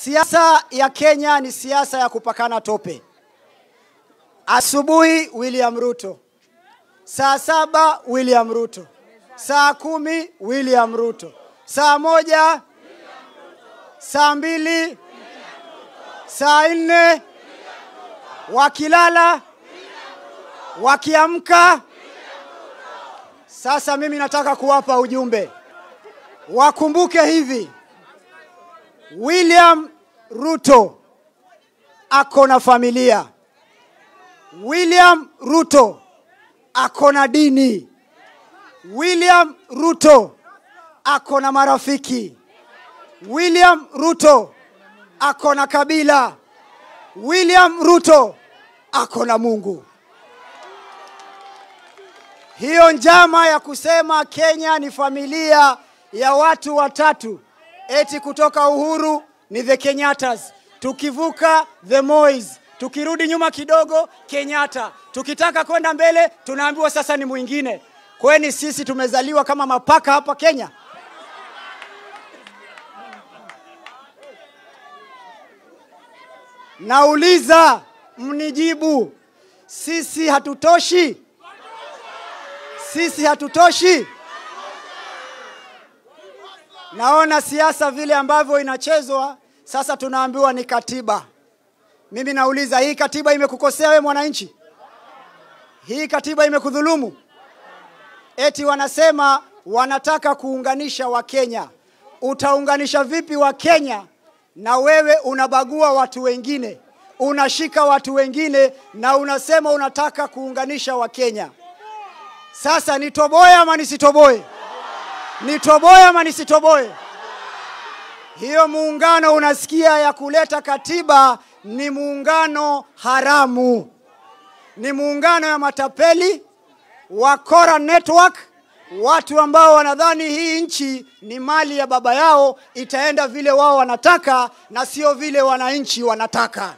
Siasa ya Kenya ni siasa ya kupakana tope. Asubuhi William Ruto, saa saba William Ruto, saa kumi William Ruto, saa moja, saa mbili, saa nne, wakilala, wakiamka. Sasa mimi nataka kuwapa ujumbe, wakumbuke hivi, William Ruto ako na familia. William Ruto ako na dini. William Ruto ako na marafiki. William Ruto ako na kabila. William Ruto ako na Mungu. Hiyo njama ya kusema Kenya ni familia ya watu watatu, eti kutoka Uhuru ni the Kenyattas, tukivuka the Mois, tukirudi nyuma kidogo Kenyatta, tukitaka kwenda mbele tunaambiwa sasa ni mwingine. Kweni sisi tumezaliwa kama mapaka hapa Kenya? Nauliza, mnijibu, sisi hatutoshi? Sisi hatutoshi? Naona siasa vile ambavyo inachezwa sasa, tunaambiwa ni katiba. Mimi nauliza, hii katiba imekukosea we mwananchi? Hii katiba imekudhulumu? Eti wanasema wanataka kuunganisha Wakenya. Utaunganisha vipi Wakenya na wewe unabagua watu wengine, unashika watu wengine na unasema unataka kuunganisha Wakenya? Sasa nitoboe ama nisitoboe? Nitoboe ama nisitoboe? Hiyo muungano unasikia ya kuleta katiba ni muungano haramu, ni muungano ya matapeli, wakora network, watu ambao wanadhani hii nchi ni mali ya baba yao, itaenda vile wao wanataka na sio vile wananchi wanataka.